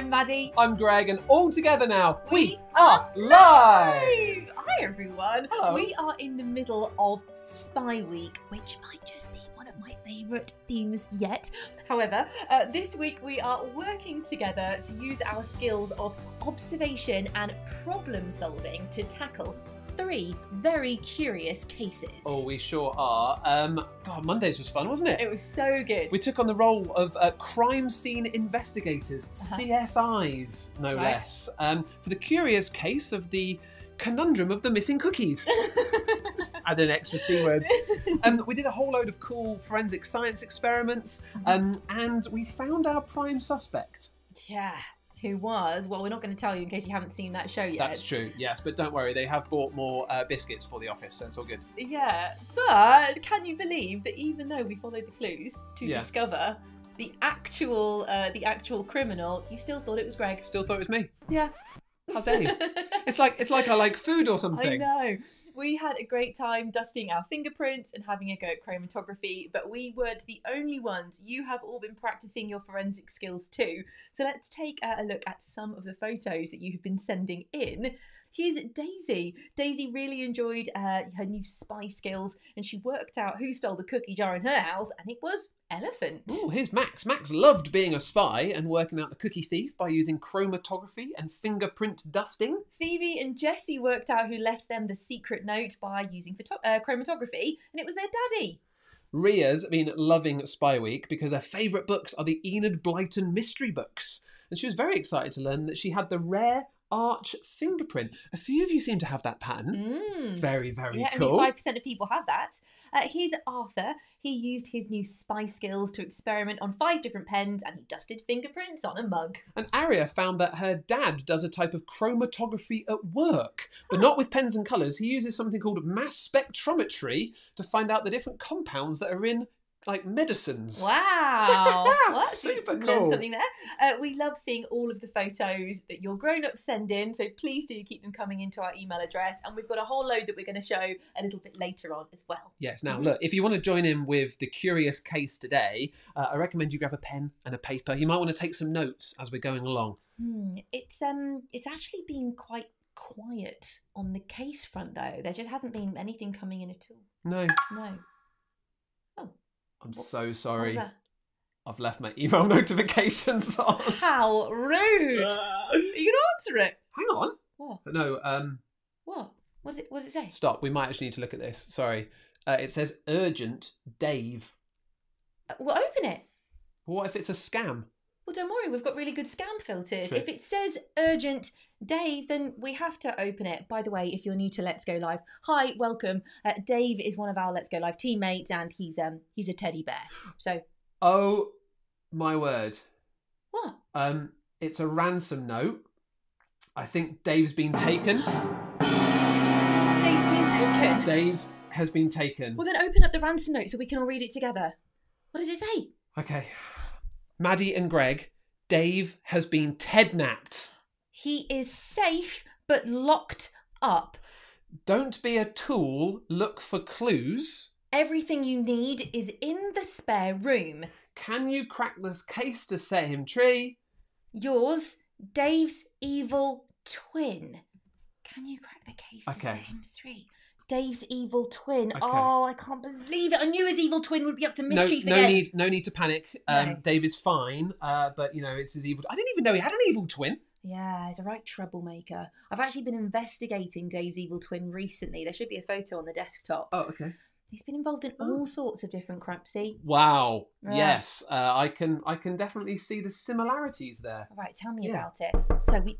I'm Maddie. I'm Greg, and all together now, we, We are live! Hi everyone. Hello. We are in the middle of Spy Week, which might just be one of my favourite themes yet. However, uh, this week we are working together to use our skills of observation and problem solving to tackle three very curious cases. Oh, we sure are. Um, God, Mondays was fun, wasn't it? It was so good. We took on the role of uh, crime scene investigators, Uh-huh. CSIs, no Right. less, um, for the curious case of the conundrum of the missing cookies. Add an extra C word. Um, we did a whole load of cool forensic science experiments, um, and we found our prime suspect. yeah. Who was? Well, we're not going to tell you in case you haven't seen that show yet. That's true, yes, but don't worry, they have bought more uh, biscuits for the office, so it's all good. Yeah, but can you believe that even though we followed the clues to Yeah. discover the actual uh, the actual criminal, you still thought it was Greg? Still thought it was me. Yeah. How dare you? It's like it's like I like food or something I know. We had a great time dusting our fingerprints and having a go at chromatography, but we weren't the only ones. You have all been practicing your forensic skills too. So let's take a look at some of the photos that you have been sending in. Here's Daisy. Daisy really enjoyed uh, her new spy skills and she worked out who stole the cookie jar in her house, and it was Elephant. Oh, here's Max. Max loved being a spy and working out the cookie thief by using chromatography and fingerprint dusting. Phoebe and Jessie worked out who left them the secret note by using photo- uh, chromatography, and it was their daddy. Ria's been loving Spy Week because her favourite books are the Enid Blyton mystery books. And she was very excited to learn that she had the rare arch fingerprint. A few of you seem to have that pattern. Mm. Very, very Yeah, cool. only five percent of people have that. Uh, here's Arthur. He used his new spy skills to experiment on five different pens, and he dusted fingerprints on a mug. And Aria found that her dad does a type of chromatography at work, but not with pens and colours. He uses something called mass spectrometry to find out the different compounds that are in, like, medicines. Wow, what? Super Learned cool. something there. Uh, we love seeing all of the photos that your grown-ups send in, so please do keep them coming into our email address. And we've got a whole load that we're going to show a little bit later on as well. Yes. Now, Mhm. look, if you want to join in with the curious case today, uh, I recommend you grab a pen and a paper. You might want to take some notes as we're going along. Hmm, it's um, it's actually been quite quiet on the case front though. There just hasn't been anything coming in at all. No, No. I'm What- so sorry. I've left my email notifications on. How rude! Uh, you gonna answer it? hang on. What? No, um, What? What does it? What does it say? stop. We might actually need to look at this. Sorry. Uh, it says urgent, Dave. Uh, Well, open it. What if it's a scam? Well, don't worry, we've got really good scam filters. True. If it says urgent Dave, then we have to open it. By the way, if you're new to Let's Go Live, hi, welcome. Uh, Dave is one of our Let's Go Live teammates, and he's um he's a teddy bear. So Oh, my word. what? Um, it's a ransom note. I think Dave's been taken. Dave's been taken. Dave has been taken. Well, then open up the ransom note so we can all read it together. What does it say? Okay. Maddie and Greg, Dave has been tednapped. He is safe but locked up. Don't be a tool, look for clues. Everything you need is in the spare room. Can you crack this case to set him free? Yours, Dave's evil twin. Can you crack the case to Okay. set him free? Dave's evil twin. Okay. Oh, I can't believe it. I knew his evil twin would be up to No, mischief no again. need, no need to panic. Um, No. Dave is fine, uh, but you know it's his evil. I didn't even know he had an evil twin. Yeah, he's a right troublemaker. I've actually been investigating Dave's evil twin recently. There should be a photo on the desktop. Oh, okay. He's been involved in Oh. all sorts of different crap. See? Wow. Yeah. Yes, uh, I can. I can definitely see the similarities there. All right, tell me Yeah. about it. So we.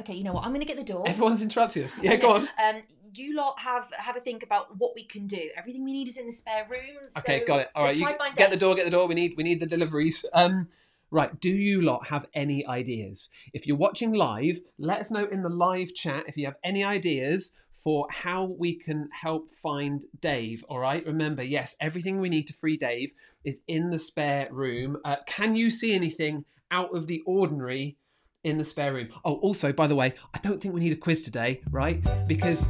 Okay, you know what? I'm going to get the door. Everyone's interrupting us. Yeah, go on. Um, you lot have have a think about what we can do. Everything we need is in the spare room. Okay, got it. All right, you get the door. Get the door. We need. We need the deliveries. Um, right. Do you lot have any ideas? If you're watching live, let us know in the live chat if you have any ideas for how we can help find Dave. All right. Remember, yes, everything we need to free Dave is in the spare room. Uh, can you see anything out of the ordinary? In the spare room. Oh, also, by the way, I don't think we need a quiz today, right? Because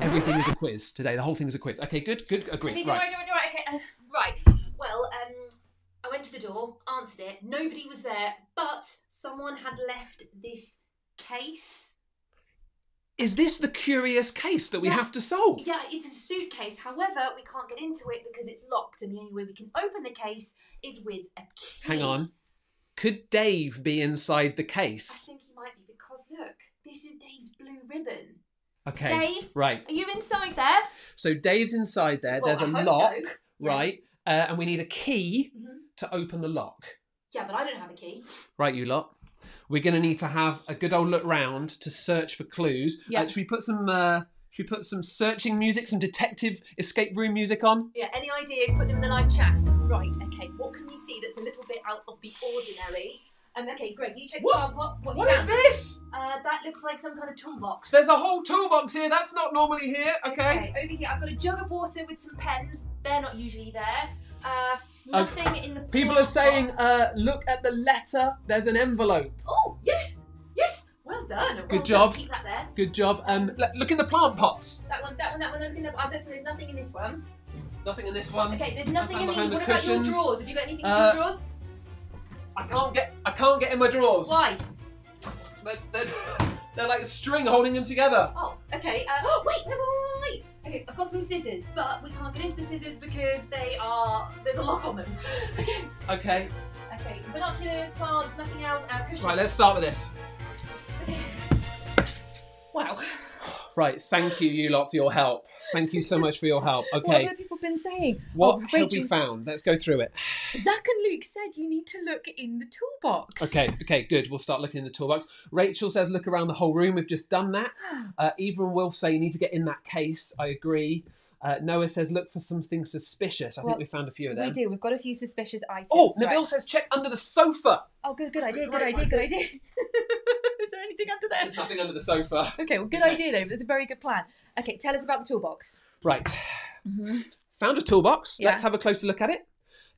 everything is a quiz today. The whole thing is a quiz. Okay, good, good, agree. Okay, Right. okay, uh, right. Well, um, I went went to the door, answered it. Nobody was there, but someone had left this case. Is this the curious case that we Yeah. have to solve? Yeah, it's a suitcase. However, we can't get into it because it's locked, and the only way we can open the case is with a key. Hang on. Could Dave be inside the case? I think he might be because look, this is Dave's blue ribbon. Okay. Dave, Right. are you inside there? So Dave's inside there. Well, There's a I hope lock, so. Yeah. right? Uh, and we need a key Mhm. to open the lock. Yeah, but I don't have a key. Right, you lot. We're going to need to have a good old look round to search for clues. Yeah. Uh, should we put some? Uh, should we put some searching music, some detective escape room music on? Yeah, any ideas? Put them in the live chat. Right, okay. What can you see that's a little bit out of the ordinary? Um, okay, Greg, you check What- the. What, What have is this? Uh, that looks like some kind of toolbox. There's a whole toolbox here. That's not normally here. Okay. okay. over here I've got a jug of water with some pens. They're not usually there. Uh, nothing in the. People are saying, uh, look at the letter. There's an envelope. Oh yes. Well done. well Good done. job. Keep that there. Good job. Um, look in the plant pots. That one, that one, that one. Look in the, I've looked. There's nothing in this one. Nothing in this one. Okay, there's nothing in behind the. What about your cushions. drawers? Have you got anything in Uh, your drawers? I can't get. I can't get in my drawers. Why? They're, they're, they're like a string holding them together. Oh, okay. Uh, oh, wait, wait, wait, wait, wait. Okay, I've got some scissors, but we can't get into the scissors because they are. There's a lock on them. Okay. Okay. Okay. Binoculars, plants, nothing else. Uh, cushions. Right. Let's start with this. Wow. Right. Thank you, you lot, for your help. Thank you so much for your help. Okay. What have people been saying? What Oh, have we found? Let's go through it. Zach and Luke said you need to look in the toolbox. Okay, okay, good. We'll start looking in the toolbox. Rachel says look around the whole room. We've just done that. Uh, Eva and Wilf say you need to get in that case. I agree. Uh, Noah says look for something suspicious. I Well, think we found a few of them. We do. We've got a few suspicious items. Oh, Nabil right. says check under the sofa. Oh, good, good That's idea, good great idea, good idea. idea. Is there anything under there? There's nothing under the sofa. Okay, well, good Okay. idea though. That's a very good plan. Okay, tell us about the toolbox. Right. Mm-hmm. Found a toolbox. Yeah. Let's have a closer look at it.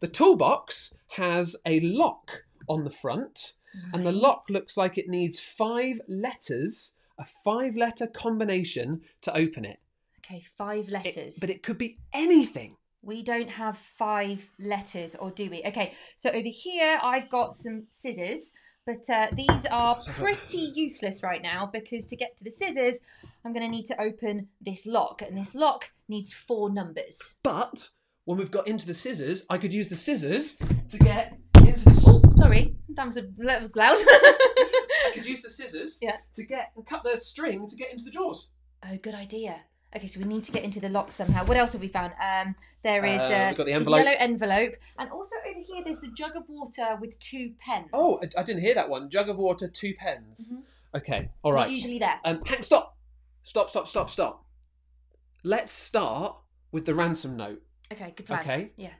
The toolbox has a lock on the front, and the lock looks like it needs five letters, a five letter combination to open it. Okay, five It- letters. but it could be anything. We don't have five letters, or do we? Okay, so over here I've got some scissors, but uh, these are Let's have a- pretty useless right now because to get to the scissors, I'm going to need to open this lock, and this lock needs four numbers. But when we've got into the scissors, I could use the scissors to get into the. Oh, sorry, that was a that was loud. I could use the scissors Yeah. to get cut the string to get into the drawers. oh, good idea. Okay, so we need to get into the lock somehow. What else have we found? Um, there is Uh, uh, got the envelope. yellow envelope, and also over here there's the jug of water with two pens. Oh, I, I didn't hear that one. Jug of water, two pens. Mhm. Okay, all right. Not usually there. Um, hang, stop, stop, stop, stop, stop. Let's start with the ransom note. Okay, good plan. Okay. Yeah.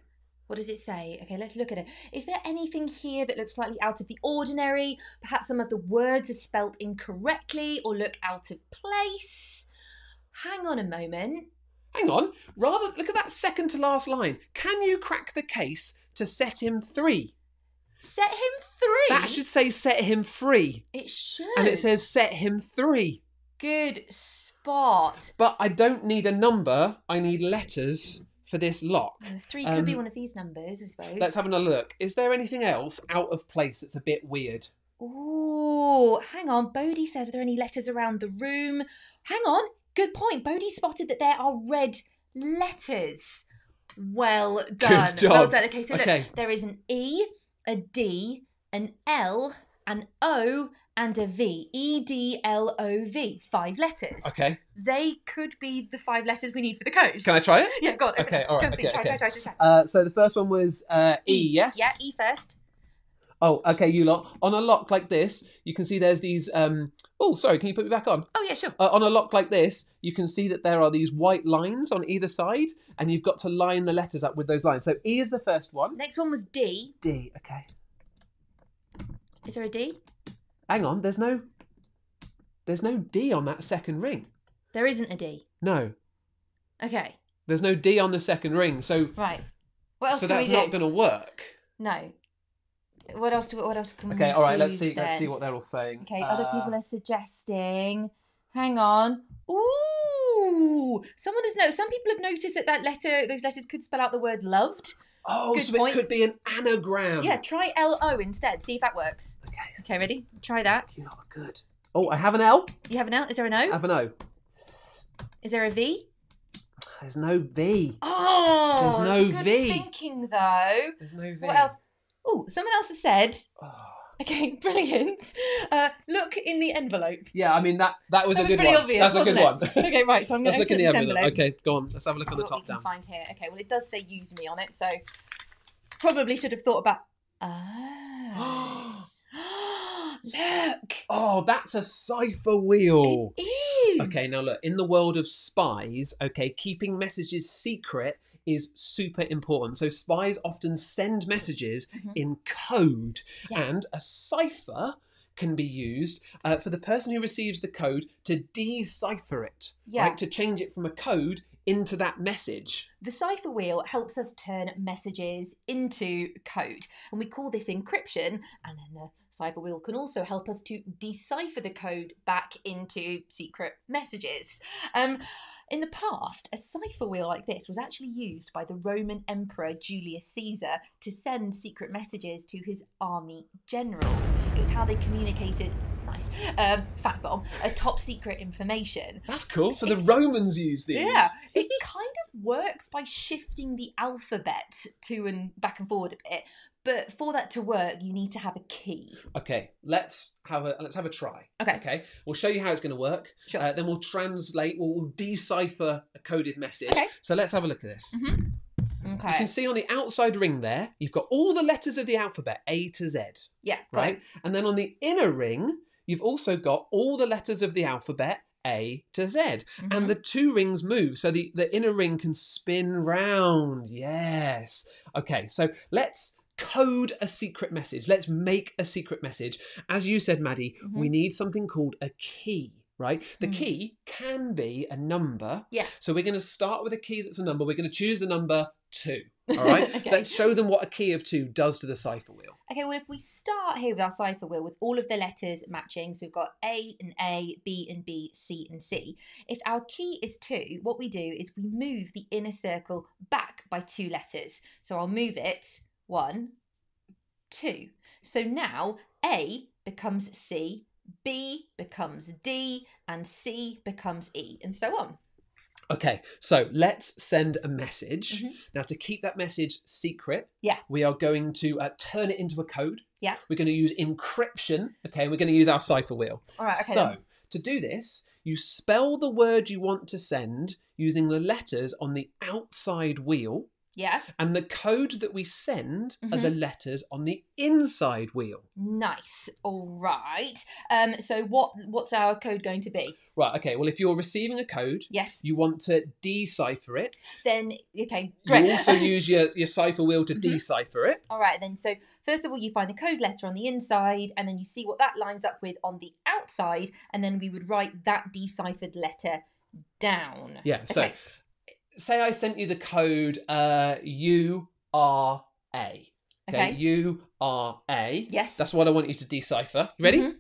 What does it say? Okay, let's look at it. Is there anything here that looks slightly out of the ordinary? Perhaps some of the words are spelt incorrectly or look out of place? Hang on a moment. Hang on. Rather, look at that second to last line. Can you crack the case to set him three? Set him three. That should say set him free, It should. and it says set him three. good spot. But I don't need a number. I need letters for this lock. Three could be Um, one of these numbers, I suppose. Let's have another look. Is there anything else out of place that's a bit weird? Ooh, hang on. Bodie says, are there any letters around the room? Hang on. Good point. Bodie spotted that there are red letters. Well done. job. Well done. Okay, so Okay. look, there is an E, a D, an L, an O, and a V. E D L O V. Five letters. Okay. They could be the five letters we need for the code. Can I try it? Yeah, go on. Okay, all right, Go see, okay, try, okay. try, try, try, try. Uh, so the first one was uh, E, yes? Yeah, E first. Oh, okay, you lot. On a lock like this, you can see there's these. Um... Oh, sorry, can you put me back on? Oh, yeah, sure. Uh, on a lock like this, you can see that there are these white lines on either side, and you've got to line the letters up with those lines. So E is the first one. Next one was D. D, okay. Is there a D? Hang on, there's no. There's no D on that second ring. There isn't a D. No, Okay, there's no D on the second ring. So, right. What else so can that's we do? not going to work. No. What else? Do, what else can we Okay, all right. Let's see. Let's see what they're all saying. Okay, other Uh, people are suggesting. Hang on. Ooh, someone has no. Some people have noticed that that letter, those letters, could spell out the word loved. Oh, Good so point. it could be an anagram. Yeah, try L O instead. See if that works. Okay, Okay, ready? Try that. you lot are good. Oh, I have an L. You have an L? Is there an I O? have an O. Is there a V? There's no V. Oh, There's no good V. thinking though. There's no V. What else? Oh, someone else has said. Okay, brilliant. Uh, look in the envelope. Yeah, I mean that that was That a was good pretty one. obvious, That's a good wasn't one. it? Okay, right. So I'm going Let's to look in the envelope. Okay, go on. Let's have a look on the what top we can down. find here. Okay, well, it does say use me on it, so probably should have thought about. Ah. Look. Oh, that's a cipher wheel. It is. Okay, now look, in the world of spies, okay, keeping messages secret is super important. So spies often send messages Mhm. in code, Yeah. and a cipher can be used uh, for the person who receives the code to decipher it, Yeah. right? To change it from a code into that message. The cipher wheel helps us turn messages into code, and we call this encryption. And then the cipher wheel can also help us to decipher the code back into secret messages. Um, in the past, a cipher wheel like this was actually used by the Roman Emperor Julius Caesar to send secret messages to his army generals. It was how they communicated. Nice. Um, fact bomb. A top secret information. That's cool. So the Romans used these. Yeah, it works by shifting the alphabet to and back and forward a bit. But for that to work, you need to have a key. Okay, let's have a let's have a try. Okay, Okay, we'll show you how it's going to work. sure. Uh, then we'll translate, we'll, we'll decipher a coded message. Okay. So let's have a look at this. You okay. You can see on the outside ring there, you've got all the letters of the alphabet, A to Z, Yeah, right? it. And then on the inner ring, you've also got all the letters of the alphabet, A to Z. Mhm. And the two rings move, so the, the inner ring can spin round. Yes. Okay, so let's code a secret message. Let's make a secret message. As you said, Maddie, Mhm. we need something called a key. Right? The Mm. key can be a number. Yeah. So we're going to start with a key that's a number. We're going to choose the number two. All right. Okay. Let's show them what a key of two does to the cipher wheel. Okay, well, if we start here with our cipher wheel with all of the letters matching, so we've got A and A, B and B, C and C. If our key is two, what we do is we move the inner circle back by two letters. So I'll move it one, two. So now A becomes C, B becomes D, and C becomes E, and so on. Okay, so let's send a message. Mhm. Now, to keep that message secret, Yeah. we are going to uh, turn it into a code. Yeah. We're going to use encryption. Okay, we're going to use our cipher wheel. All right, okay. so, then. to do this, you spell the word you want to send using the letters on the outside wheel, Yeah, and the code that we send are Mhm. the letters on the inside wheel. nice. All right. Um, so what what's our code going to be? Right, okay, well, if you're receiving a code, Yes. you want to decipher it. Then okay, great. You also use your, your cipher wheel to Mhm. decipher it. All right, then. So first of all, you find the code letter on the inside, and then you see what that lines up with on the outside, and then we would write that deciphered letter down. Yeah, so Okay. Say I sent you the code uh, U R A. Okay. U R A. Yes. That's what I want you to decipher. You ready? Mhm.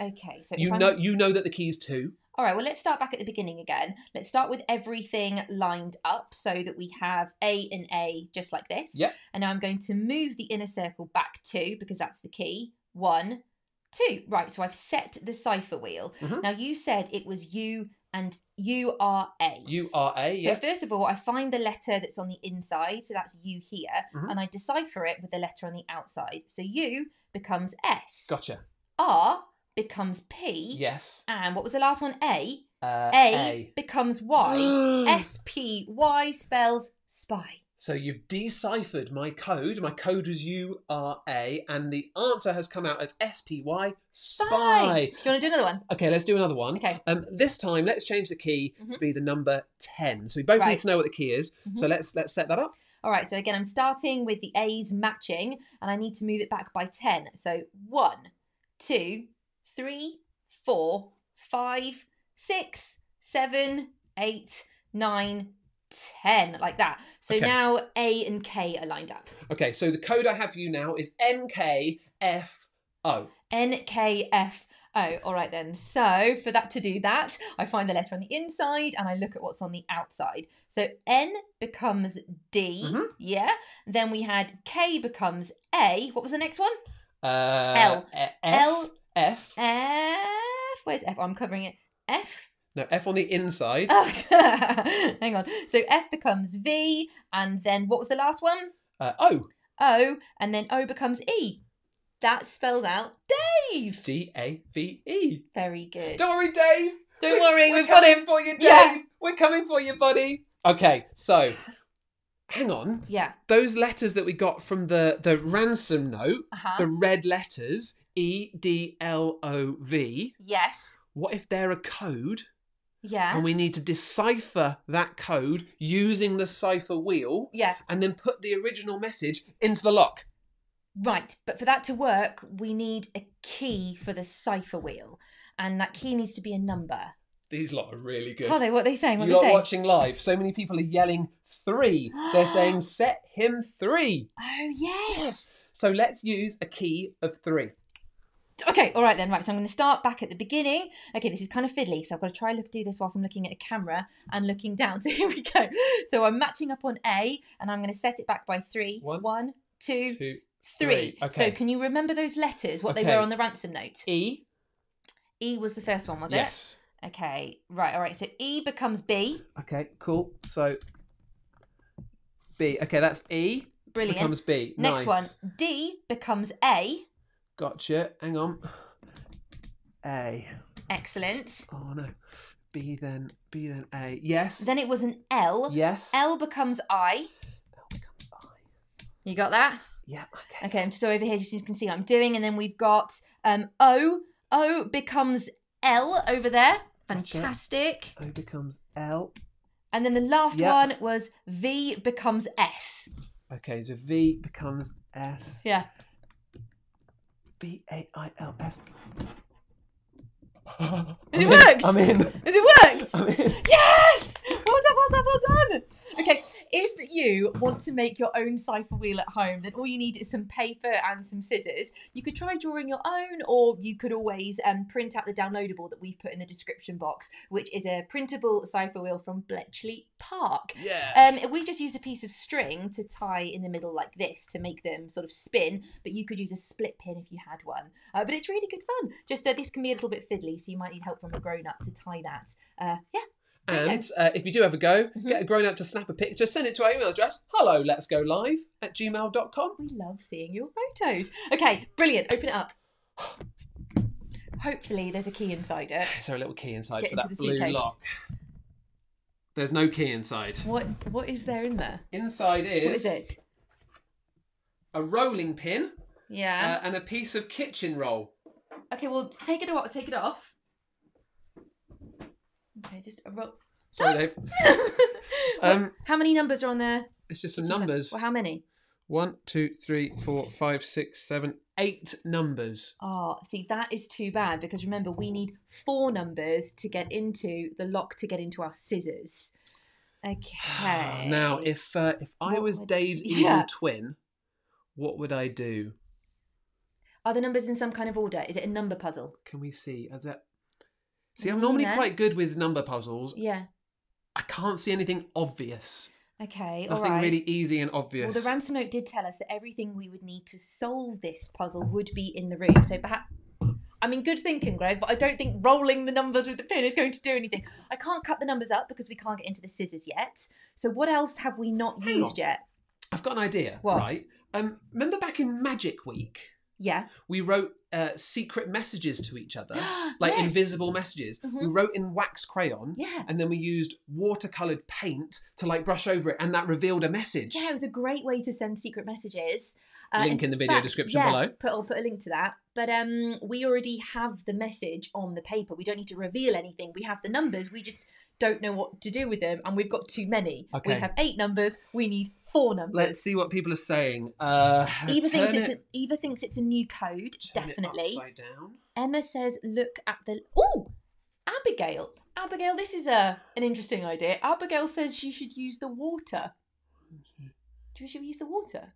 Okay. So You I'm- know you know that the key is two. All right. Well, let's start back at the beginning again. Let's start with everything lined up so that we have A and A just like this. Yeah. And now I'm going to move the inner circle back two because that's the key. One, two. Right. So I've set the cipher wheel. Mhm. Now you said it was U and U R A. U R A. So Yeah. first of all, I find the letter that's on the inside, so that's U here, Mhm. and I decipher it with the letter on the outside. So U becomes S. Gotcha. R becomes P. Yes. And what was the last one? A. Uh, A, becomes Y. S P Y spells spy. So you've deciphered my code. My code was U R A, and the answer has come out as S P Y spy. Do you want to do another one? Okay, let's do another one. Okay. Um, this time, let's change the key to Mhm. be the number ten. So we both need to know what the key is. So Mhm. let's let's set that up. All right. So again, I'm starting with the A's matching, and I need to move it back by ten. So one, two, three, four, five, six, seven, eight, nine, ten, like that. So Okay. now A and K are lined up. Okay, so the code I have for you now is NKFO. N K F Oh, all right then. So for that to do that, I find the letter on the inside and I look at what's on the outside. So N becomes D. Mhm. Yeah. Then we had K becomes A. What was the next one? Uh, L. F, L. F. F. Where's F? Oh, I'm covering it. F. No, F on the inside. Oh, hang on. So F becomes V, and then what was the last one? Uh, o. O, and then O becomes E. That spells out Dave. D A V E. Very good. Don't worry, Dave. Don't We- worry, we're we've got him. for you, Dave. Yeah. We're coming for you, buddy. Okay, so hang on. Yeah. Those letters that we got from the the ransom note, Uh-huh. the red letters E D L O V. Yes. What if they're a code Yeah. and we need to decipher that code using the cipher wheel Yeah. and then put the original message into the lock? Right. But for that to work, we need a key for the cipher wheel. And that key needs to be a number. These lot are really good. Are they? What are they saying? What you are lot watching live, so many people are yelling three. They're saying set him three. Oh, yes. So let's use a key of three. Okay, all right then. Right, so I'm going to start back at the beginning. Okay, this is kind of fiddly, so I've got to try look do this whilst I'm looking at a camera and looking down. So here we go. So I'm matching up on A, and I'm going to set it back by three. One, One, two, Two, three. three. Okay. So can you remember those letters? What they were on the ransom note? E. E was the first one, was yes. it? Yes. Okay. Right. All right. So E becomes B. Okay, cool. So B. Okay, that's E. Brilliant. Becomes B. Next nice. one. D becomes A. Gotcha. Hang on. A. Excellent. Oh no. B then. B then A. Yes. Then it was an L. yes. L becomes I. L becomes I. You got that? Yeah. Okay. Okay, I'm just over here just so you can see what I'm doing. And then we've got um, O. O becomes L over there. Gotcha. Fantastic. O becomes L. And then the last Yeah. one was V becomes S. Okay, so V becomes S. Yeah. B A I L S. It worked! I'm in. It worked! I'm in. Yes! Well done, well done. Okay, if you want to make your own cipher wheel at home, then all you need is some paper and some scissors. You could try drawing your own, or you could always um, print out the downloadable that we've put in the description box, which is a printable cipher wheel from Bletchley Park. Yeah. Um, we just use a piece of string to tie in the middle like this to make them sort of spin, but you could use a split pin if you had one. Uh, but it's really good fun. Just uh, this can be a little bit fiddly, so you might need help from a grown up to tie that. Uh, yeah. And uh, if you do have a go, Mhm. get a grown up to snap a picture, send it to our email address, hello, let's go live at gmail.com. We love seeing your photos. Okay, brilliant. Open it up. Hopefully, there's a key inside it. Is there a little key inside for that blue suitcase. lock? There's no key inside. What What is there in there? Inside is, What is it? a rolling pin Yeah. uh, and a piece of kitchen roll. okay, well, take it off. Take it off. Okay, just a roll. Sorry, Dave. Um, how many numbers are on there? it's just some numbers. Well, how many? One, two, three, four, five, six, seven, eight numbers. Oh, see, that is too bad because remember, we need four numbers to get into the lock to get into our scissors. Okay. Now, if uh, if I What was would- Dave's evil twin, what would I do? Are the numbers in some kind of order? Is it a number puzzle? Can we see? Are that? See, I'm normally quite good with number puzzles. Yeah. I can't see anything obvious. Okay. All Nothing right. really easy and obvious. Well, the ransom note did tell us that everything we would need to solve this puzzle would be in the room. So perhaps. I mean, good thinking, Greg, but I don't think rolling the numbers with the pin is going to do anything. I can't cut the numbers up because we can't get into the scissors yet. So, what else have we not Hang used on. yet? I've got an idea. What? Right. Um, remember back in Magic Week, Yeah. we wrote uh, secret messages to each other, like Yes. invisible messages. We Mhm. wrote in wax crayon. Yeah. And then we used watercolored paint to like brush over it, and that revealed a message. Yeah, it was a great way to send secret messages. Uh, Link in the video description yeah, below. Put, I'll put a link to that. But um, we already have the message on the paper. We don't need to reveal anything. We have the numbers. We just don't know what to do with them, and we've got too many. We have eight numbers. We need four numbers. Let's see what people are saying. Uh, Eva thinks turn it's a, Eva thinks it's a new code. it definitely. upside down. Emma says, "Look at the oh, Abigail. Abigail, this is a an interesting idea. Abigail says you should use the water. Do you should we use the water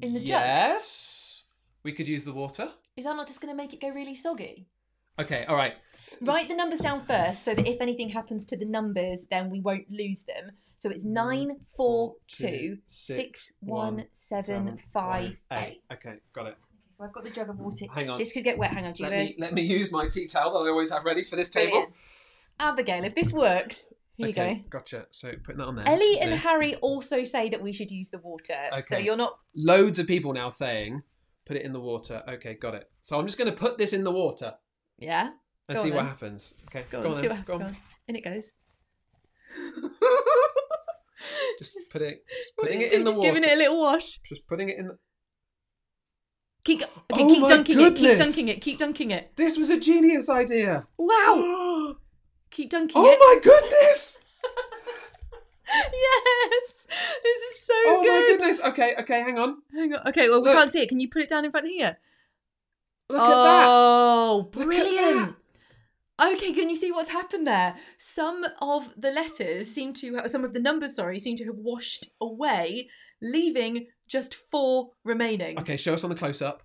in the jug? Yes, we could use the water. Is that not just going to make it go really soggy? Okay, all right. Write the numbers down first so that if anything happens to the numbers, then we won't lose them. So it's nine, four, two, six, one, seven, five, eight. Okay, got it. So I've got the jug of mm, water. Hang on. This could get wet. Hang on, Let me, let me use my tea towel that I always have ready for this table. Brilliant. Abigail, if this works, here you okay, go. gotcha. So putting that on there. Ellie and This. Harry also say that we should use the water. Okay. So you're not. Loads of people now saying, put it in the water. Okay, got it. So I'm just going to put this in the water Yeah. and Go see what happens. Okay, Go go, on, on see what Go happens. on. Go on. In it goes. Just put it, just putting it in the Just water. giving it a little wash. Just putting it in. The... Keep, okay, Oh keep dunking it. Keep dunking it. Keep dunking it. This was a genius idea. Wow. oh Keep dunking oh it. Oh my goodness! yes. This is so Oh my goodness. Okay, okay, hang on. Hang on. Okay, well, we can't see it. Can you put it down in front of here? Look at that. Oh, brilliant. Okay, can you see what's happened there? Some of the letters seem to, some of the numbers, sorry, seem to have washed away, leaving just four remaining. Okay, show us on the close up.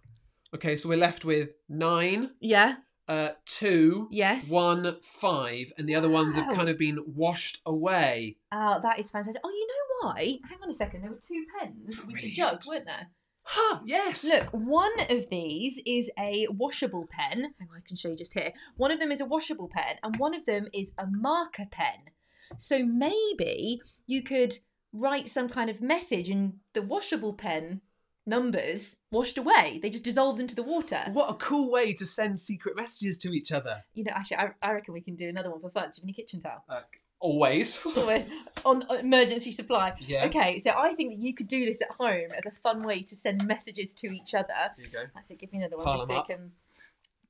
Okay, so we're left with nine, Yeah. uh, two, Yes. one, five, and the other ones have kind of been washed away. Oh, that is fantastic. Oh, you know why? Hang on a second. There were two pens with the jug, weren't there? Huh, yes. Look, one of these is a washable pen. Hang on, I can show you just here. One of them is a washable pen, and one of them is a marker pen. So maybe you could write some kind of message, and the washable pen numbers washed away. They just dissolved into the water. What a cool way to send secret messages to each other. You know, actually, I, I reckon we can do another one for fun. Do you have any kitchen towel? Uh, always. Always on on emergency supply. yeah. Okay, so I think that you could do this at home as a fun way to send messages to each other. Here you go. That's it. Give me another one Pile just so you can.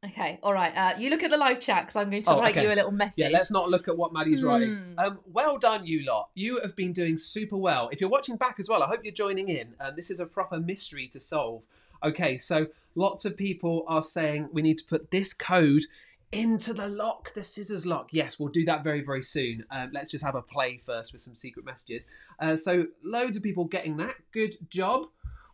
Okay, all right. Uh, you look at the live chat because I'm going to Oh, write okay. you a little message. Yeah, let's not look at what Maddie's writing. Hmm. Um, well done, you lot. You have been doing super well. If you're watching back as well, I hope you're joining in. Uh, this is a proper mystery to solve. Okay, so lots of people are saying we need to put this code into the lock, the scissors lock. Yes, we'll do that very, very soon. Um, let's just have a play first with some secret messages. Uh, so, loads of people getting that. Good job.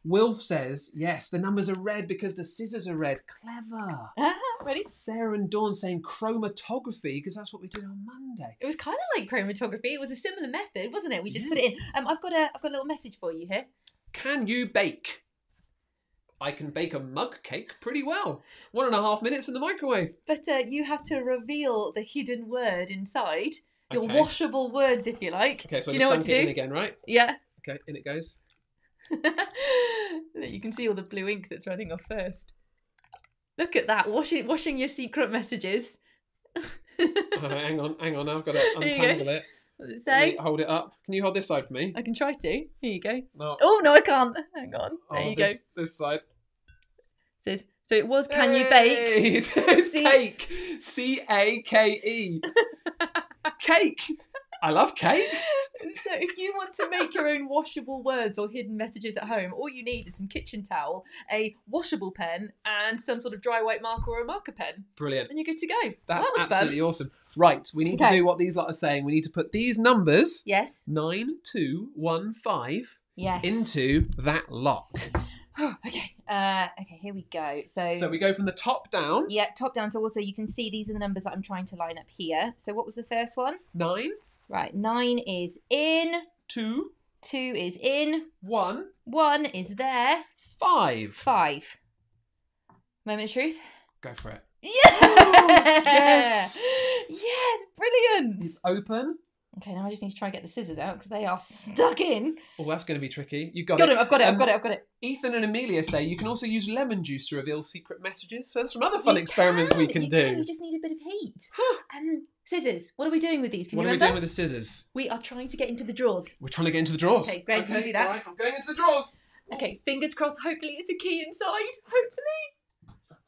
Wilf says, yes, the numbers are red because the scissors are red. Clever. Ah, ready? Sarah and Dawn saying chromatography because that's what we did on Monday. It was kind of like chromatography. It was a similar method, wasn't it? We just Yeah. put it in. Um, I've got a, I've got a little message for you here. Can you bake? I can bake a mug cake pretty well. One and a half minutes in the microwave. But uh, you have to reveal the hidden word inside. Your Okay. washable words, if you like. Okay, so do I you know just what dunk to it do? in again, right? Yeah. Okay, in it goes. you can see all the blue ink that's running off first. Look at that, washing washing your secret messages. Oh, hang on, hang on. I've got to There you go. untangle it. What does it Let me say? hold it up. Can you hold this side for me? I can try to. Here you go. No. Oh no, I can't. Hang on. There Oh, you go. this, This side. Says so. It was. Can you bake? It's See? cake. C A K E. Cake. I love cake. So if you want to make your own washable words or hidden messages at home, all you need is some kitchen towel, a washable pen, and some sort of dry white marker or a marker pen, Brilliant. and you're good to go. Well, that was absolutely fun. awesome. Right, we need to do what these lot are saying. We need to put these numbers Yes. nine, two, one, five Yes. into that lock. okay. Uh, okay. Here we go. So. So we go from the top down. yeah, top down. So also you can see these are the numbers that I'm trying to line up here. So what was the first one? Nine, Right. Nine is in. two, Two is in. one, One is there. five. Five. Moment of truth. Go for it. Yeah! Yes! Yes, brilliant! It's open. Okay, now I just need to try and get the scissors out because they are stuck in. Oh, that's going to be tricky. You got, Got it. it, I've got it, I've Um, got it, I've got it. Ethan and Amelia say you can also use lemon juice to reveal secret messages. So there's some other fun You experiments we can you do. You just need a bit of heat. Um, scissors, what are we doing with these? Can what are we doing with the scissors? We are trying to get into the drawers. We're trying to get into the drawers. Okay, great, can you do that? Right, I'm going into the drawers. Okay, fingers crossed. Hopefully, it's a key inside. Hopefully.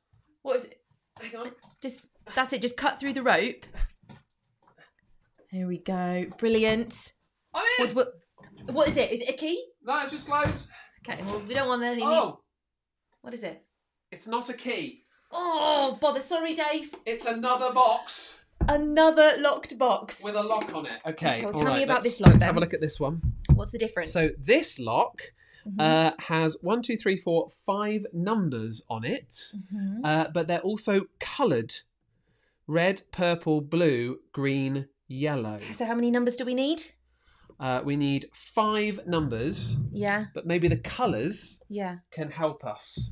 What is it? Hang on. Just that's it. Just cut through the rope. Here we go. Brilliant. I'm in. What, what, what is it? Is it a key? No, it's just clothes. Okay. Well, we don't want any. Oh, What is it? it's not a key. Oh, bother. Sorry, Dave. It's another box Another locked box. with a lock on it. Okay. Okay, well, all tell me about let's- this lock Let's then. have a look at this one. What's the difference? So this lock Mhm. uh, has one, two, three, four, five numbers on it, Mhm. uh, but they're also coloured. red, purple, blue, green, yellow. So how many numbers do we need? Uh, we need five numbers, Yeah, but maybe the colours yeah. can help us.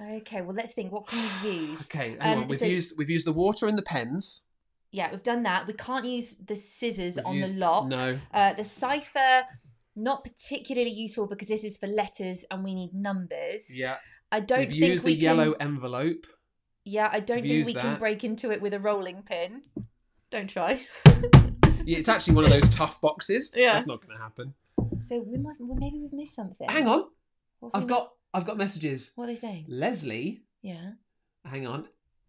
Okay, well let's think. What can we use? Okay, Um. We've so- used we've used the water and the pens. Yeah, we've done that. We can't use the scissors We've on used- the lock. No. Uh, the cipher, not particularly useful because this is for letters and we need numbers. Yeah. I don't We've think we the yellow envelope. Yeah, I don't we've think we can break into it with a rolling pin. Don't try. Yeah, it's actually one of those tough boxes. Yeah. That's not going to happen. So we might. Well, maybe we've missed something. Hang on. What have I've we- got I've got messages. What are they saying? Leslie. Yeah. Hang on.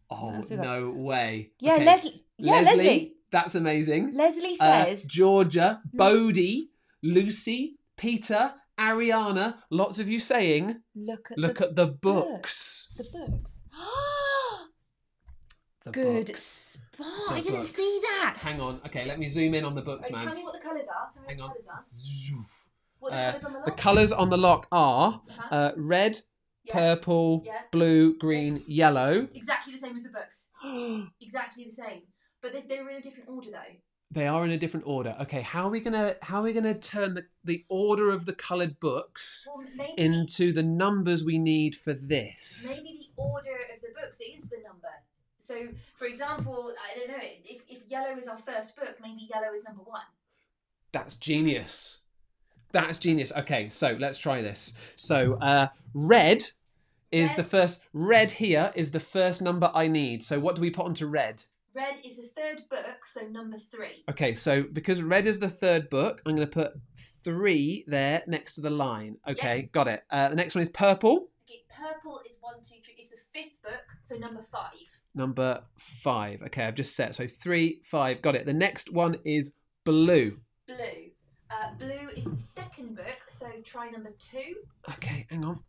Oh else we got? no way. Yeah, Okay. Leslie. Yeah, Leslie. That's amazing. Leslie Uh, says. Georgia, Bodie, Lucy, Peter, Ariana. Lots of you saying, look at look the, at the books. the books. The Good books. spot. The I didn't books. see that. Hang on. Okay, let me zoom in on the books, Right, man. tell me what the colours are. Tell me Hang what on. the colours are. Zoof. What the Uh, colours on the The lock? colours on the lock are Uh-huh. uh, red, Yeah. purple, Yeah. blue, green, Yes. yellow. Exactly the same as the books. Exactly the same. But they- they're in a different order though. They are in a different order. Okay, how are we gonna how are we gonna turn the, the order of the coloured books Well, maybe into the numbers we need for this? maybe the order of the books is the number. So, for example, I don't know if, if yellow is our first book, maybe yellow is number one. That's genius. That's genius. Okay, so let's try this. So uh, red is Red. the first. Red here is the first number I need. So what do we put onto red? Red is the third book, so number three. Okay, so because red is the third book, I'm going to put three there next to the line. Okay, got it. Uh, the next one is purple, Okay, purple is one, two, three. Is the fifth book, so number five. Number five. Okay, I've just set. So three, five, got it. The next one is blue. Blue. Uh, blue is the second book, so try number two. Okay, hang on.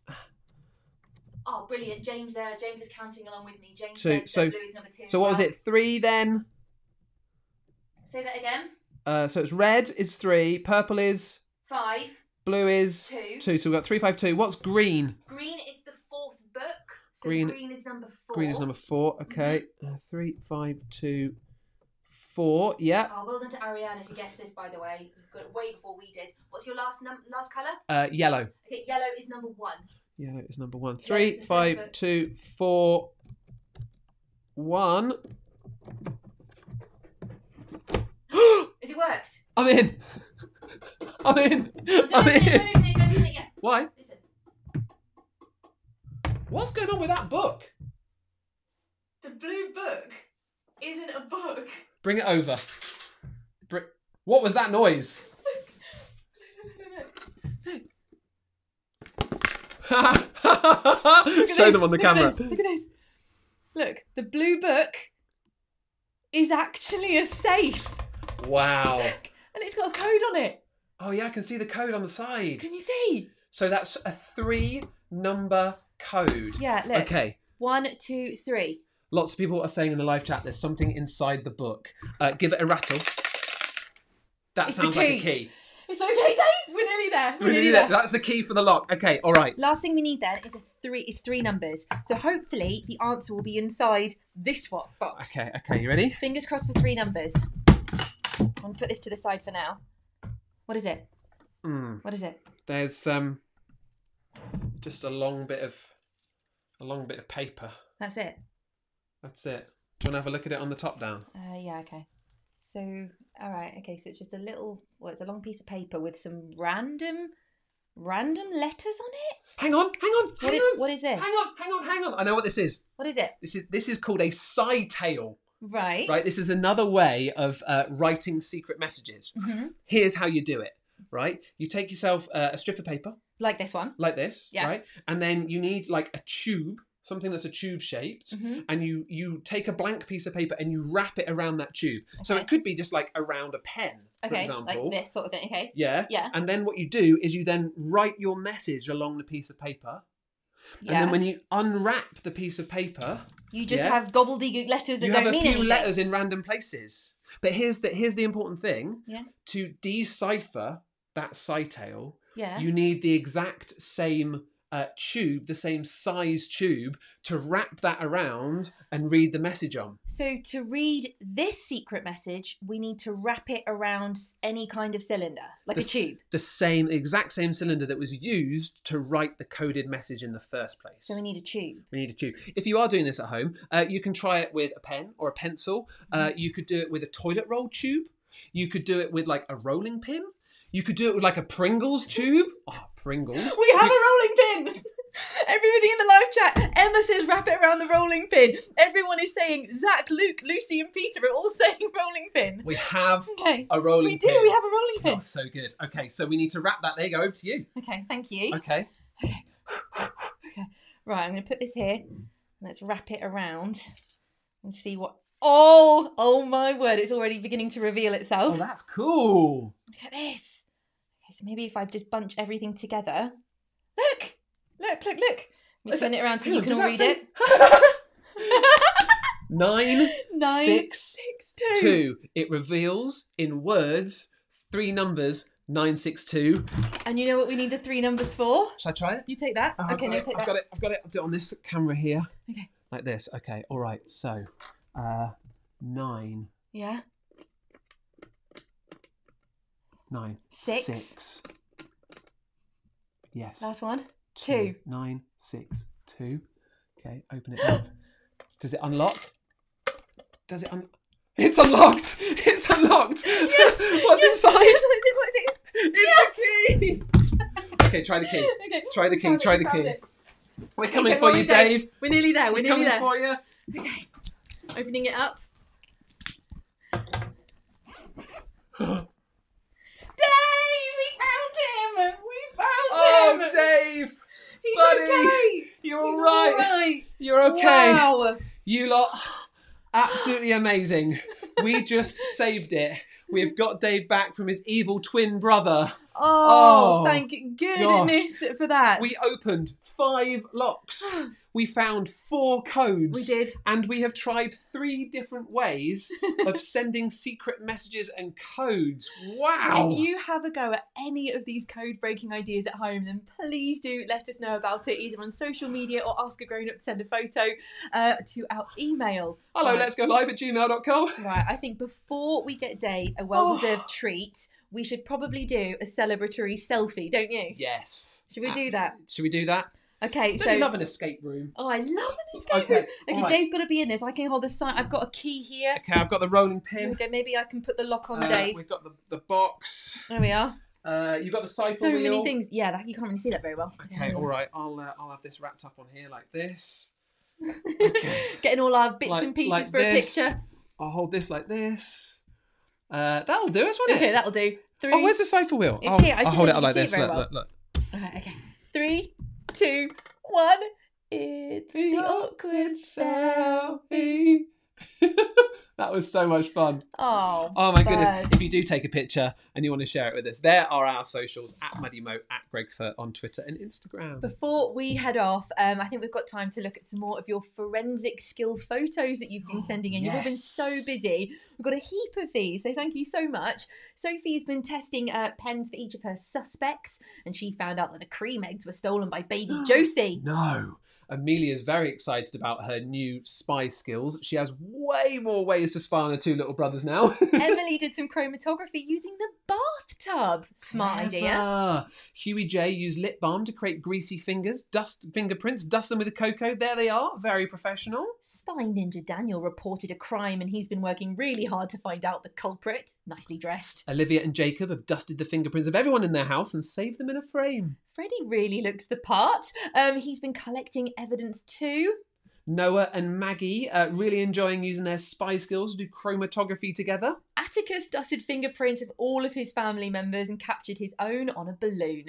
Oh, brilliant. James there. James is counting along with me. James So- says so- blue is number two. So what was it? Three then. Say that again. Uh, so it's red is three, purple is, Five, blue is two. two. So we've got three, five, two. What's green? Green is the fourth book, so Green- green, is number four. Green is number four. Okay, uh, three, five, two, four. Yeah. Oh, well done to Ariana who guessed this, by the way. You got it way before we did. What's your last num- last colour? Uh, yellow. Okay, yellow is number one. Yellow is number one. Three, is the first five, two, four, one. Has it worked? I'm in. I'm in. I'm open it, don't in. open it, don't open it yet. Why? Listen. What's going on with that book? The blue book isn't a book. Bring it over. Br- what was that noise? Show them on the camera. Look at this. Look, the blue book is actually a safe. Wow. And it's got a code on it. Oh yeah, I can see the code on the side. Can you see? So that's a three number code. Yeah, look. Okay. One, two, three. Lots of people are saying in the live chat there's something inside the book. Uh, give it a rattle. That It's the sounds like a key. It's okay, Dave. We're nearly there. We're Really, nearly that- there. That's the key for the lock. Okay, all right. Last thing we need then is a three. Is three numbers. So hopefully the answer will be inside this box. Okay, okay, you ready? Fingers crossed for three numbers. I'm gonna put this to the side for now. What is it? Mm, What is it? there's um just a long bit of a long bit of paper. That's it. That's it. Do you want to have a look at it on the top down? Uh, yeah. Okay. So, all right. Okay. So it's just a little. Well, it's a long piece of paper with some random, random letters on it. Hang on, hang on, What hang is, on. what is this? Hang on, hang on, hang on. I know what this is. What is it? This is this is called a scytale. Right. Right. This is another way of uh, writing secret messages. hmm Here's how you do it. Right. You take yourself uh, a strip of paper Like this one. like this. Yeah. Right. And then you need like a tube, something that's a tube shaped. hmm And you you take a blank piece of paper and you wrap it around that tube. So it could be just like around a pen, for Okay. example. Like this sort of thing. Okay. Yeah. Yeah. And then what you do is you then write your message along the piece of paper. Yeah. And then when you unwrap the piece of paper, you just Yeah. have gobbledygook letters that you don't mean anything. have a few letters in random places. But here's the here's the important thing. Yeah. To decipher that scytale, Yeah. you need the exact same uh, tube, the same size tube, to wrap that around and read the message on. So to read this secret message, we need to wrap it around any kind of cylinder, like a tube. The same, exact same cylinder that was used to write the coded message in the first place. So we need a tube. We need a tube. If you are doing this at home, uh, you can try it with a pen or a pencil. Uh, Mm-hmm. you could do it with a toilet roll tube. You could do it with like a rolling pin. You could do it with like a Pringles tube. Oh, Pringles. We have a rolling pin. Everybody in the live chat, Emma says wrap it around the rolling pin. Everyone is saying Zach, Luke, Lucy, and Peter are all saying rolling pin. We have Okay. a rolling pin. We do, pin. we have a rolling pin. That's so good. Okay, so we need to wrap that. There you go. Over to you. Okay, thank you. Okay. Okay. Right, I'm going to put this here. Let's wrap it around and see what. Oh, oh my word! It's already beginning to reveal itself. Oh, that's cool. Look at this. So maybe if I just bunch everything together. Look, look, look, look. Let me Is turn it around so you on, can all read that it. Nine, Nine, six, six, two. two. It reveals in words three numbers. Nine, six, two. And you know what we need the three numbers for? Shall I try it? You take that. Oh, I've okay, got no, I've got it. I've got it. I'll do it on this camera here. Okay. Like this. Okay. All right. So, uh, nine, Yeah. Nine, Six. six. Yes. Last one. two, two. nine, six, two. Okay. Open it up. Does it unlock? Does it un? It's unlocked. It's unlocked. Yes, What's yes, inside? yes, what is it? What is it? It's the key. okay. Try the key. Okay. Try the key, found it, try we the key. it. We're coming Okay, for you, doing? Dave. We're nearly there. We're, We're nearly coming there. for you. Okay. Opening it up. Dave, we found him. We found Oh, him. Dave. He's buddy. okay. You're He's all right. all right. You're okay. Wow. You lot, absolutely amazing. We just saved it. We've got Dave back from his evil twin brother. Oh, Oh, thank goodness for that. We opened five locks. We found four codes. We did. And we have tried three different ways of sending secret messages and codes. Wow. If you have a go at any of these code breaking ideas at home, then please do let us know about it either on social media or ask a grown up to send a photo uh, to our email. Hello, let's go live at gmail.com. Right, I think before we get Dave a well deserved treat, we should probably do a celebratory selfie, don't you? Yes. Should we do that? Should we do that? Okay, Don't so. you love an escape room? Oh, I love an escape Okay, room. Okay. Dave's got to be in this. I can hold the sign. I've got a key here. Okay, I've got the rolling Here pin. go. Maybe I can put the lock on Uh, Dave. We've got the, the box. There we are. Uh, you've got the cipher So wheel. many things. Yeah, that, you can't really see that very well. Okay, all right. I'll uh, I'll have this wrapped up on here like this. Okay. Getting all our bits Like- and pieces like for a picture. I'll hold this like this. Uh, that'll do us, won't it? Okay, that'll do. Three. Oh, where's the cipher wheel? It's I'll, here. I I'll should hold it up like see it this. very Look, well. look, look. Okay, okay. Three, two, one. It's the awkward selfie. that was so much fun. Oh. Oh my goodness. If you do take a picture and you want to share it with us, there are our socials at Maddie Moate, at Greg Foot on Twitter and Instagram. Before we head off, um, I think we've got time to look at some more of your forensic skill photos that you've been sending in. You've all been so busy. We've got a heap of these, so thank you so much. Sophie's been testing uh, pens for each of her suspects, and she found out that the cream eggs were stolen by baby Josie. No. Amelia's very excited about her new spy skills. She has way more ways to spy on her two little brothers now. Emily did some chromatography using the bathtub. Smart idea. Huey J used lip balm to create greasy fingers, dust fingerprints, dust them with a cocoa. There they are, very professional. Spy Ninja Daniel reported a crime and he's been working really hard to find out the culprit. Nicely dressed. Olivia and Jacob have dusted the fingerprints of everyone in their house and saved them in a frame. Freddie really looks the part. Um, he's been collecting evidence too. Noah and Maggie uh, really enjoying using their spy skills to do chromatography together. Atticus dusted fingerprints of all of his family members and captured his own on a balloon.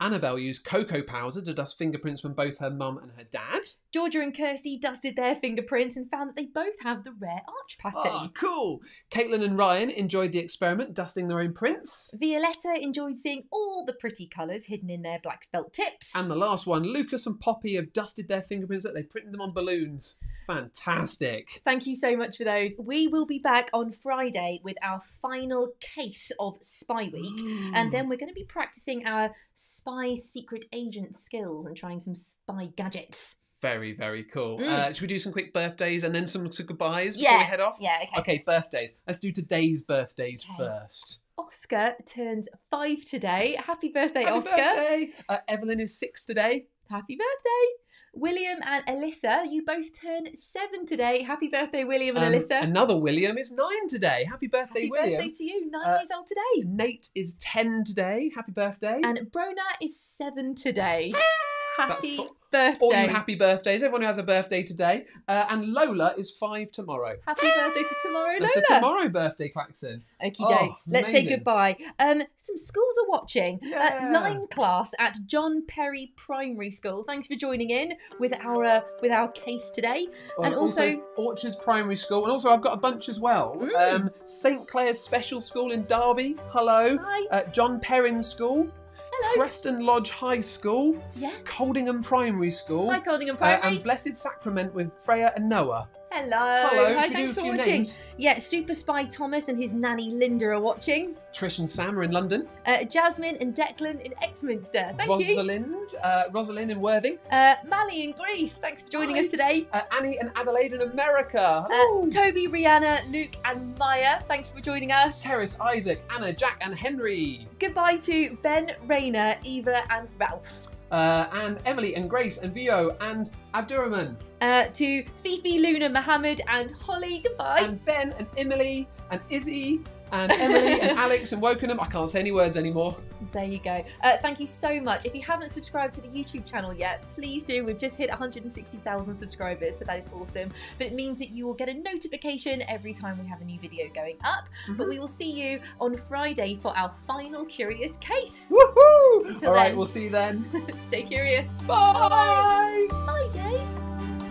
Annabelle used cocoa powder to dust fingerprints from both her mum and her dad. Georgia and Kirsty dusted their fingerprints and found that they both have the rare arch ah, pattern. Oh, cool! Caitlin and Ryan enjoyed the experiment, dusting their own prints. Violetta enjoyed seeing all the pretty colours hidden in their black felt tips. And the last one, Lucas and Poppy have dusted their fingerprints. Look, they printed them on balloons. Fantastic. Thank you so much for those. We will be back on Friday with our final case of Spy Week. And mm. then we're going to be practicing our spy secret agent skills and trying some spy gadgets. Very, very cool. Mm. Uh, should we do some quick birthdays and then some, goodbyes before we head off? Yeah, okay. Okay, birthdays. Let's do today's birthdays Okay. first. Oscar turns five today. Happy birthday, Happy Oscar. birthday! Uh, Evelyn is six today. Happy birthday. William and Alyssa, you both turn seven today. Happy birthday, William and Um, Alyssa. Another William is nine today. Happy birthday, Happy William. birthday to you. Nine Uh, years old today. Nate is 10 today. Happy birthday. And Brona is seven today. Happy birthday. All you happy birthdays. Everyone who has a birthday today. Uh, and Lola is five tomorrow. Happy birthday for tomorrow, That's the Lola. tomorrow birthday, Claxon. Okie Oh, dokes. Let's say amazing. goodbye. Um, some schools are watching. Yeah. Uh, line class at John Perry Primary School. Thanks for joining in with our uh, with our case today. And also- Orchards Primary School. And also, I've got a bunch as well. Mm. Um, St. Clare's Special School in Derby. Hello. Hi. Uh, John Perrin School. Hello. Preston Lodge High School. Yeah. Coldingham Primary School. Hi, Coldingham uh, Primary. and Blessed Sacrament with Freya and Noah. Hello. Hello. Hi, Should we do a thanks for watching. names? Yeah, Super Spy Thomas and his nanny Linda are watching. Trish and Sam are in London. Uh, Jasmine and Declan in Exminster. Thank you. Rosalind, uh, Rosalind in Worthing. Uh, Mally in Greece. Thanks for joining Hi. us today. Uh, Annie and Adelaide in America. Uh, Toby, Rihanna, Luke, and Maya. Thanks for joining us. Terrace, Isaac, Anna, Jack, and Henry. Goodbye to Ben, Rayner, Eva, and Ralph. Uh, and Emily and Grace and Vio and Abdurrahman. Uh, to Fifi, Luna, Mohammed, and Holly. Goodbye. And Ben and Emily and Izzy and Emily and Alex and Wokingham. I can't say any words anymore. There you go. Uh, thank you so much. If you haven't subscribed to the YouTube channel yet, please do. We've just hit 160,000 subscribers, so that is awesome. But it means that you will get a notification every time we have a new video going up. But we will see you on Friday for our final curious case. Woohoo! Until All right, then. we'll see you then. Stay curious. Bye. Bye, Jay.